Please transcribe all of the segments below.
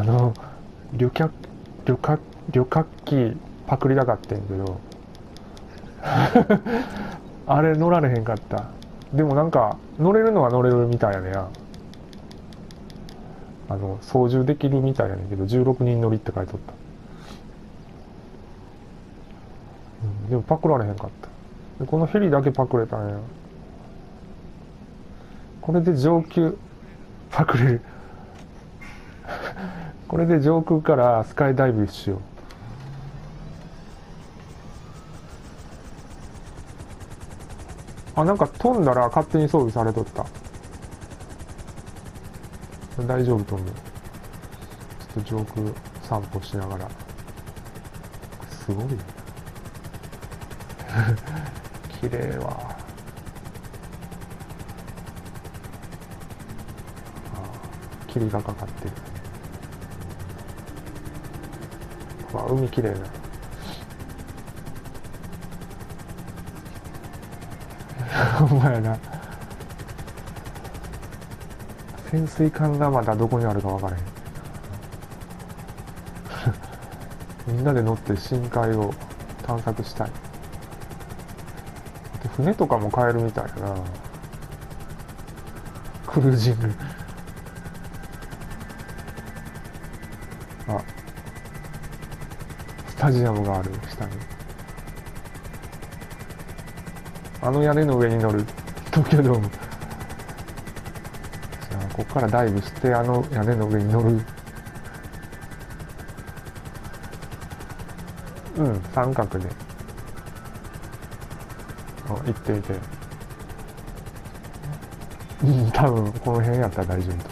あの旅客旅客旅客機パクリたかってんけど。あれ乗られへんかった。でもなんか乗れるのは乗れるみたいやねや。あの操縦できるみたいやねんけど16人乗りって書いとった、うん、でもパクられへんかった。このヘリだけパクれたんや。これで上級パクれる。これで上空からスカイダイブしよう。あなんか飛んだら勝手に装備されとった。大丈夫と思う。ちょっと上空散歩しながら。すごいね。綺麗わ。霧がかかってる。わ海綺麗な ほんまやな。潜水艦がまだどこにあるか分からへん。みんなで乗って深海を探索したい。船とかも買えるみたいやな。クルージング。あタジアムがある下に。あの屋根の上に乗る。東京ドーム。じゃあここからダイブしてあの屋根の上に乗る。うん三角で。行ってみてうん多分この辺やったら大丈夫と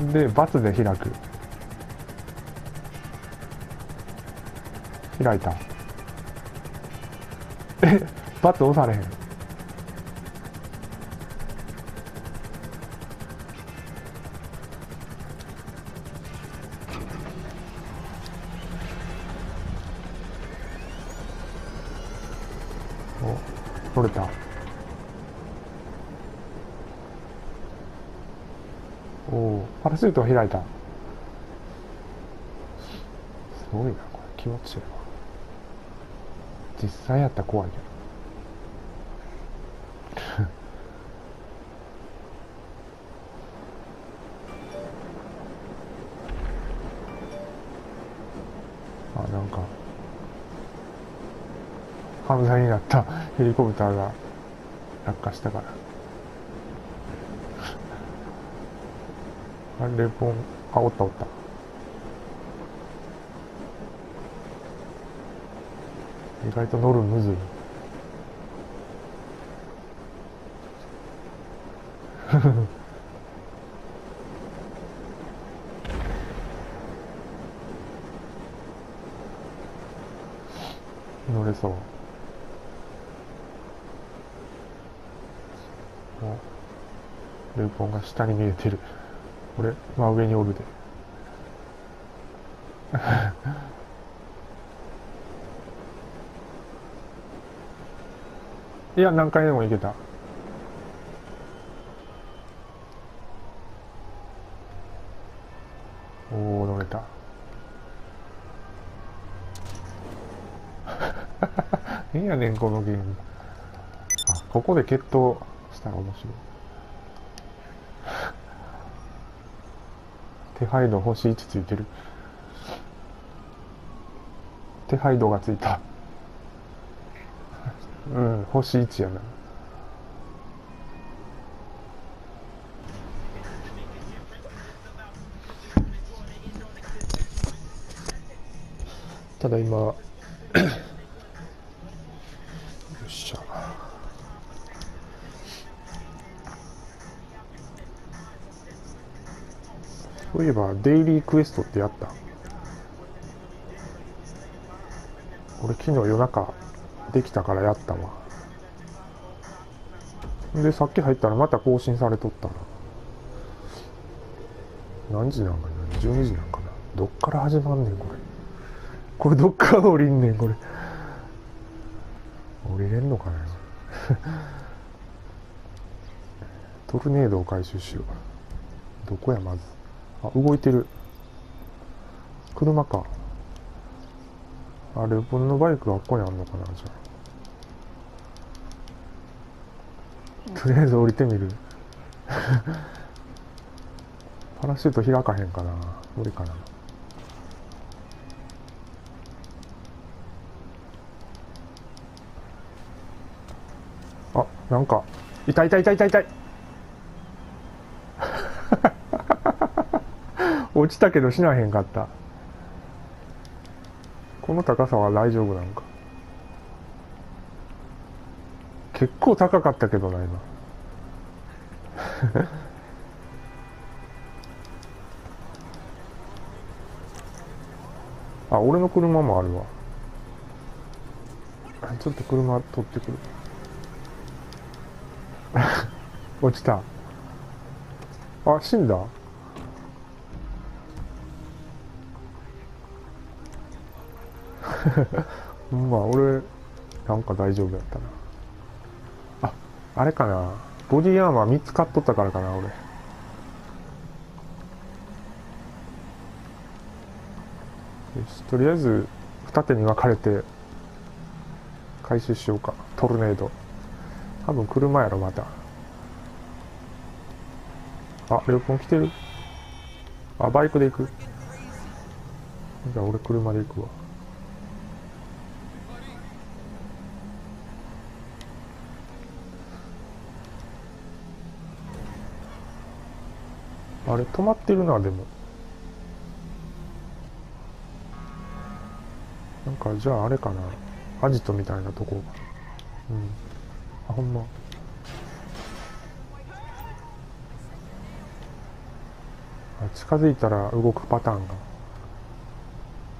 思う。でバツで開く。開いた。えバツ押されへん。お取れた。おおパラシュート開いた。すごいなこれ。気持ちいいわ。実際やったら怖いけど。あなんか。犯罪になった。ヘリコプターが落下したから。あレポンあおったおった。意外と乗るむずい。乗れそう。ルーポンが下に見えてる。俺真上におるで。いや何回でも行けた。おお乗れた。ええやねんこのゲーム。あここで決闘したら面白い。手配度星1ついてる？手配度がついた。うん星1やな。ただ今 よっしゃ。そういえばデイリークエストってやった。俺昨日夜中できたからやったわ。でさっき入ったらまた更新されとったな何時なんかな？12時なんかな？どっから始まんねんこれ。これどっから降りんねんこれ。降りれんのかな？トルネードを回収しよう。どこや？まず。あ動いてる。車か。あレポンのバイクがあっこにあんのかなじゃあ。とりあえず降りてみる。パラシュート開かへんかな。無理かな。あなんか。いたいたいたいたいたい。落ちたけど死なへんかった。この高さは大丈夫なんか？結構高かったけどな今。あ俺の車もあるわ。ちょっと車取ってくる。落ちた。あ死んだ？ほん。ま俺なんか大丈夫やったな。ああれかな。ボディアーマー3つ買っとったからかな俺。よしとりあえず二手に分かれて回収しようか。トルネード。多分車やろまた。あレオポン来てる。あバイクで行く。じゃあ俺車で行くわ。あれ止まってるなでも。なんかじゃああれかな。アジトみたいなとこ。がうん。あほんま。あ近づいたら動くパターンが。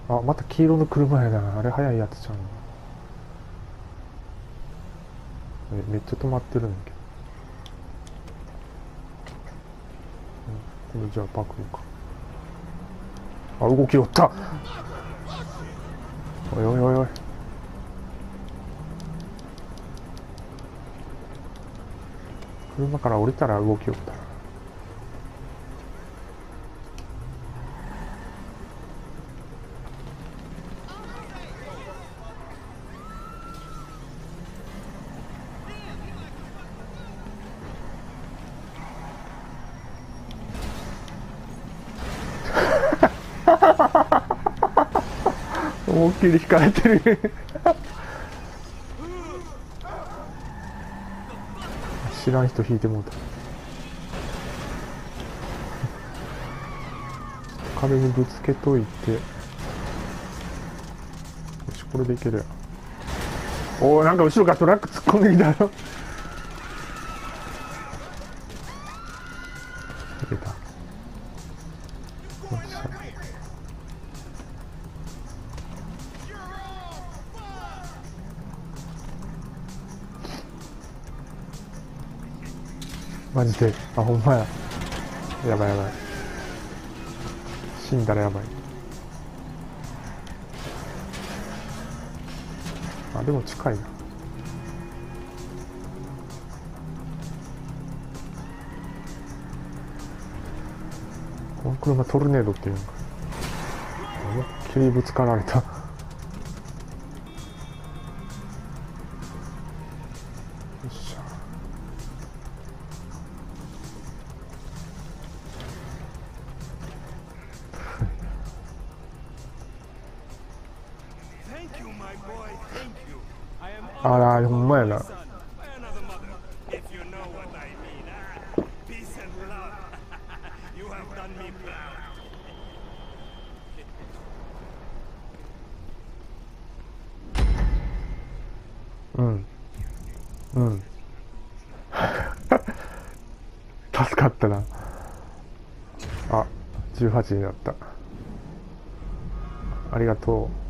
あまた黄色の車やな。あれ速いやつちゃうの。えめっちゃ止まってるんだけど。これじゃあパクか。あ動きよった。おいおいおいおい。車から降りたら動きよった。思いっきり引かれてる。知らん人引いてもうた。壁にぶつけといて。よしこれでいける。おおなんか後ろからトラック突っ込んできたよ。マジで。あほんまや。やばいやばい。死んだらやばい。あでも近いな。この車トルネードっていうんか。思いっきりぶつかられた。あらほんまやな。うん、うん、助かったな。あ十八になった。ありがとう。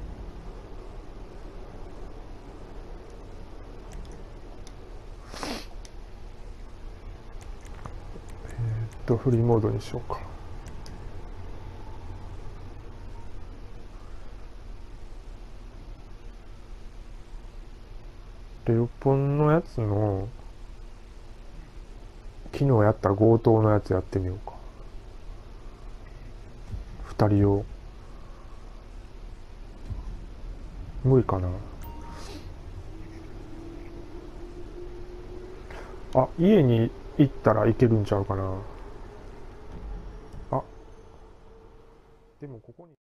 とフリーモードにしようか。レオポンのやつの昨日やった強盗のやつやってみようか。二人を無理かな。あ家に行ったらいけるんちゃうかな。でもここに